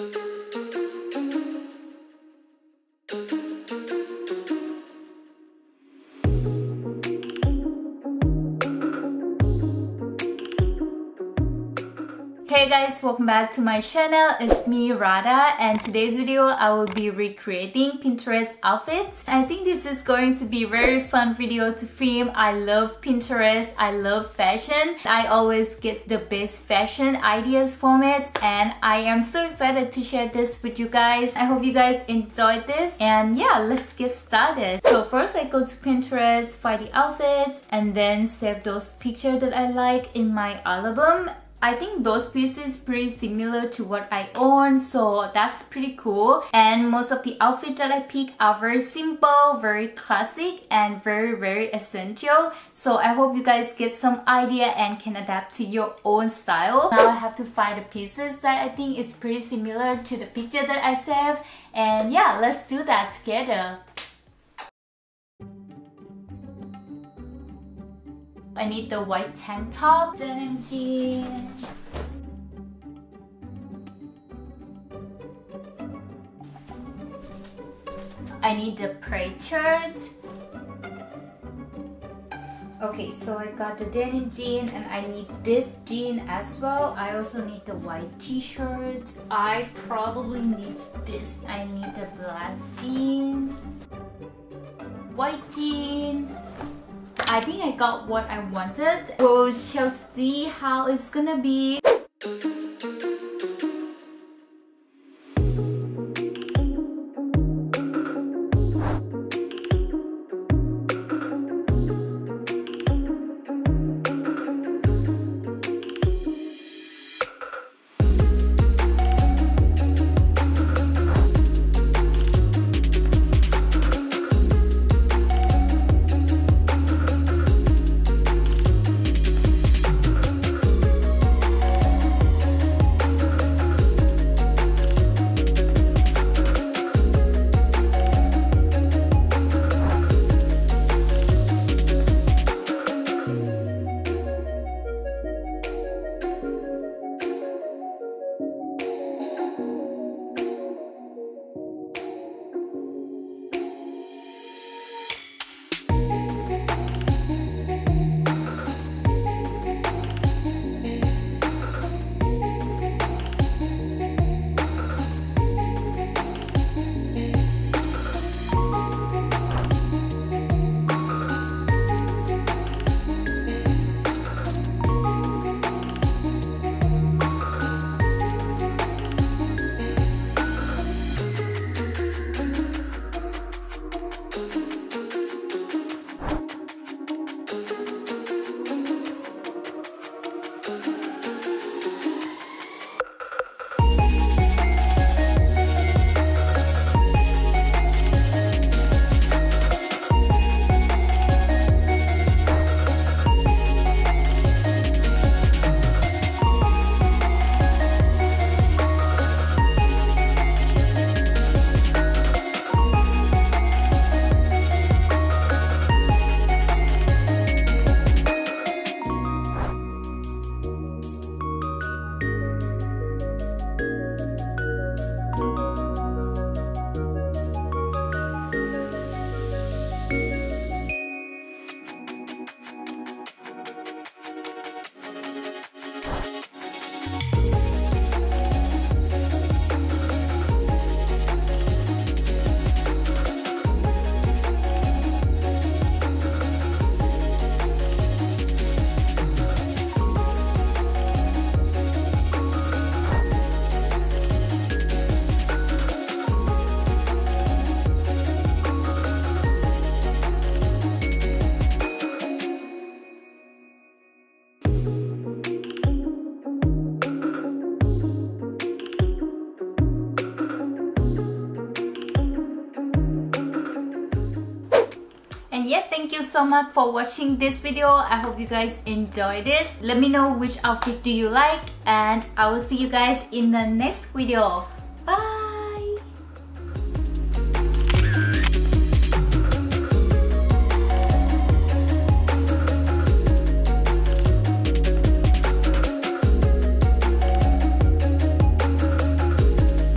Ooh. Hey guys, welcome back to my channel. It's me Rada, and today's video I will be recreating Pinterest outfits. I think this is going to be very fun video to film. I love Pinterest, I love fashion. I always get the best fashion ideas from it and I am so excited to share this with you guys. I hope you guys enjoyed this and yeah, let's get started. So first I go to Pinterest, find the outfits and then save those pictures that I like in my album I think those pieces pretty similar to what I own so that's pretty cool and most of the outfits that I pick are very simple, very classic and very very essential so I hope you guys get some idea and can adapt to your own style. Now I have to find the pieces that I think is pretty similar to the picture that I saved and yeah let's do that together. I need the white tank top, denim jean. I need the plaid shirt. Okay, so I got the denim jean and I need this jean as well. I also need the white t-shirt. I probably need this. I need the black jean. White jean. I think I got what I wanted. We'll shall see how it's gonna be. Yeah, thank you so much for watching this video. I hope you guys enjoy this. Let me know which outfit do you like and I will see you guys in the next video.